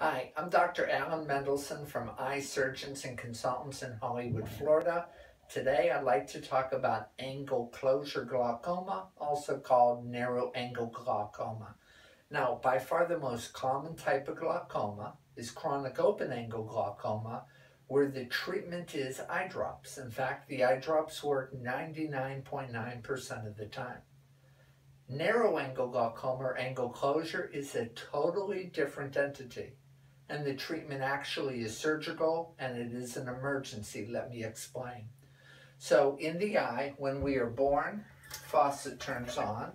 Hi, I'm Dr. Alan Mendelson from Eye Surgeons and Consultants in Hollywood, Florida. Today I'd like to talk about angle closure glaucoma, also called narrow angle glaucoma. Now, by far the most common type of glaucoma is chronic open angle glaucoma, where the treatment is eye drops. In fact, the eye drops work 99.9% of the time. Narrow angle glaucoma or angle closure is a totally different entity and the treatment actually is surgical and it is an emergency. Let me explain. So in the eye, when we are born, faucet turns on.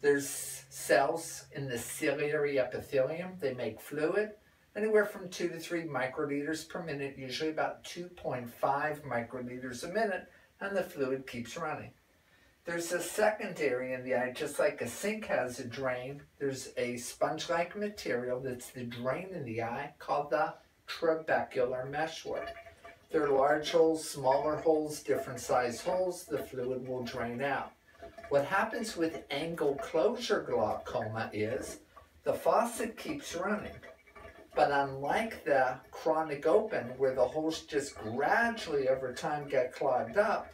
There's cells in the ciliary epithelium. They make fluid, anywhere from 2 to 3 microliters per minute, usually about 2.5 microliters a minute, and the fluid keeps running. There's a secondary in the eye, just like a sink has a drain, there's a sponge-like material that's the drain in the eye called the trabecular meshwork. There are large holes, smaller holes, different size holes, the fluid will drain out. What happens with angle closure glaucoma is the faucet keeps running. But unlike the chronic open, where the holes just gradually over time get clogged up,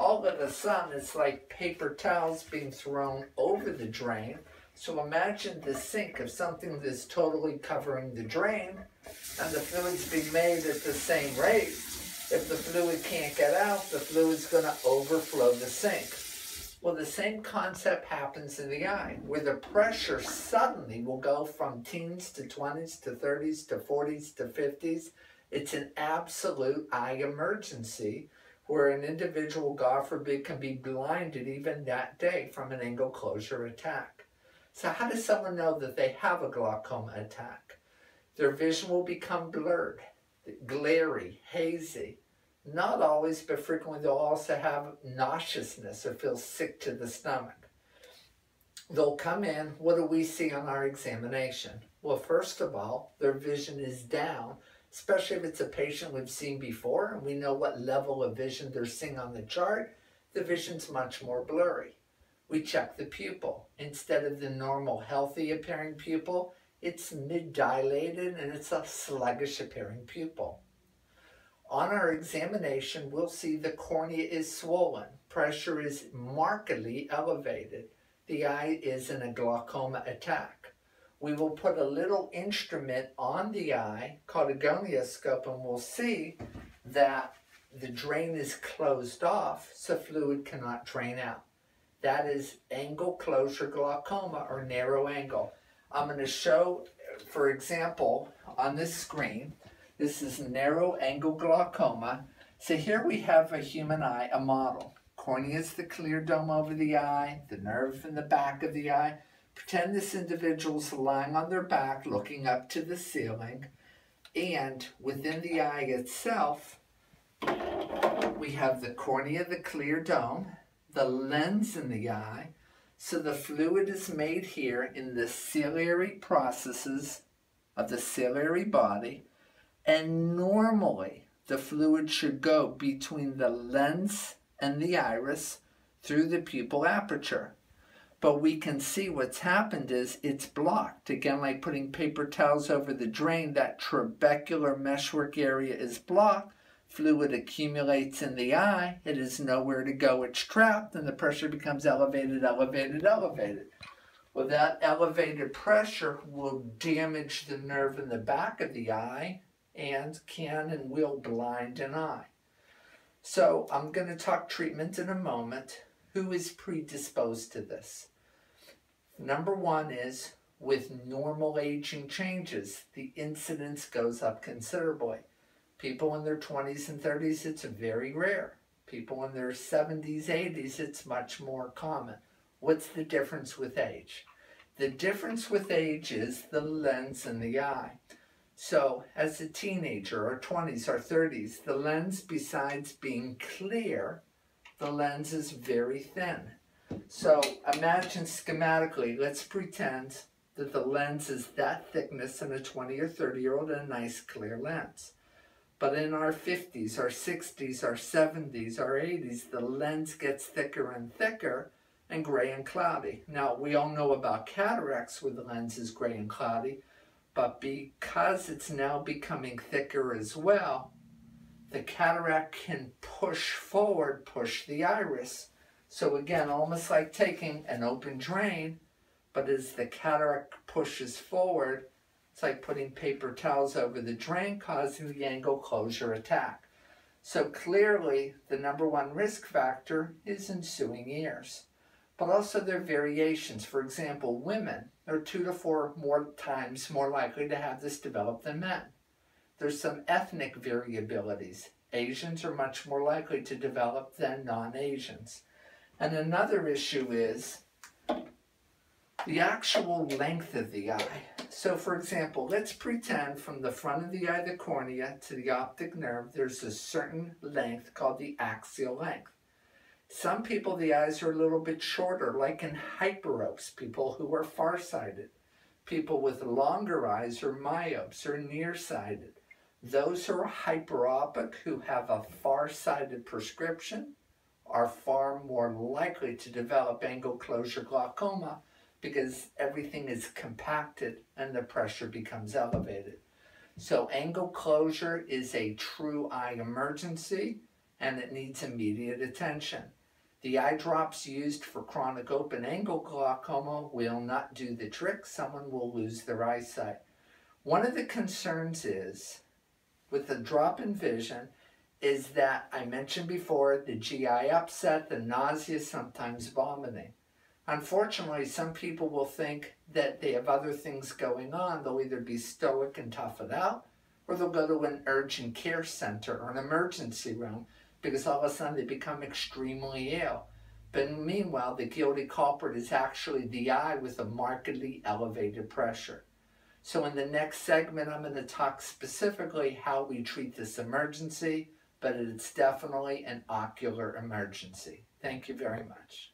all of a sudden it's like paper towels being thrown over the drain. So imagine the sink of something that's totally covering the drain and the fluid's being made at the same rate. If the fluid can't get out, the fluid's going to overflow the sink. Well, the same concept happens in the eye, where the pressure suddenly will go from teens to 20s to 30s to 40s to 50s. It's an absolute eye emergency where an individual, God forbid, can be blinded even that day from an angle closure attack. So how does someone know that they have a glaucoma attack? Their vision will become blurred, glary, hazy. Not always, but frequently they'll also have nauseousness or feel sick to the stomach. They'll come in, what do we see on our examination? Well, first of all, their vision is down especially if it's a patient we've seen before and we know what level of vision they're seeing on the chart, the vision's much more blurry. We check the pupil. Instead of the normal healthy appearing pupil, it's mid-dilated and it's a sluggish appearing pupil. On our examination, we'll see the cornea is swollen. Pressure is markedly elevated. The eye is in a glaucoma attack we will put a little instrument on the eye called a gonioscope and we'll see that the drain is closed off so fluid cannot drain out. That is angle closure glaucoma or narrow angle. I'm going to show, for example, on this screen, this is narrow angle glaucoma. So here we have a human eye, a model. Cornea is the clear dome over the eye, the nerve in the back of the eye. Pretend this individual's lying on their back looking up to the ceiling and within the eye itself we have the cornea, the clear dome, the lens in the eye. So the fluid is made here in the ciliary processes of the ciliary body and normally the fluid should go between the lens and the iris through the pupil aperture but we can see what's happened is it's blocked. Again, like putting paper towels over the drain, that trabecular meshwork area is blocked. Fluid accumulates in the eye. It is nowhere to go. It's trapped, and the pressure becomes elevated, elevated, elevated. Well, that elevated pressure will damage the nerve in the back of the eye and can and will blind an eye. So I'm going to talk treatment in a moment. Who is predisposed to this? Number one is with normal aging changes, the incidence goes up considerably. People in their 20s and 30s, it's very rare. People in their 70s, 80s, it's much more common. What's the difference with age? The difference with age is the lens in the eye. So as a teenager or 20s or 30s, the lens, besides being clear, the lens is very thin. So imagine schematically, let's pretend that the lens is that thickness in a 20 or 30 year old and a nice clear lens. But in our 50s, our 60s, our 70s, our 80s, the lens gets thicker and thicker and gray and cloudy. Now, we all know about cataracts where the lens is gray and cloudy, But because it's now becoming thicker as well, the cataract can push forward, push the iris. So again, almost like taking an open drain, but as the cataract pushes forward, it's like putting paper towels over the drain, causing the angle closure attack. So clearly, the number one risk factor is ensuing ears. But also there are variations. For example, women are two to four more times more likely to have this develop than men. There's some ethnic variabilities. Asians are much more likely to develop than non-Asians. And another issue is the actual length of the eye. So for example, let's pretend from the front of the eye, the cornea, to the optic nerve, there's a certain length called the axial length. Some people, the eyes are a little bit shorter, like in hyperopes, people who are farsighted. People with longer eyes are myopes or nearsighted. Those who are hyperopic, who have a far-sighted prescription, are far more likely to develop angle closure glaucoma because everything is compacted and the pressure becomes elevated. So angle closure is a true eye emergency and it needs immediate attention. The eye drops used for chronic open angle glaucoma will not do the trick. Someone will lose their eyesight. One of the concerns is with the drop in vision is that I mentioned before the GI upset, the nausea, sometimes vomiting. Unfortunately, some people will think that they have other things going on. They'll either be stoic and tough it out, or they'll go to an urgent care center or an emergency room because all of a sudden they become extremely ill. But meanwhile, the guilty culprit is actually the eye with a markedly elevated pressure. So in the next segment, I'm going to talk specifically how we treat this emergency, but it's definitely an ocular emergency. Thank you very much.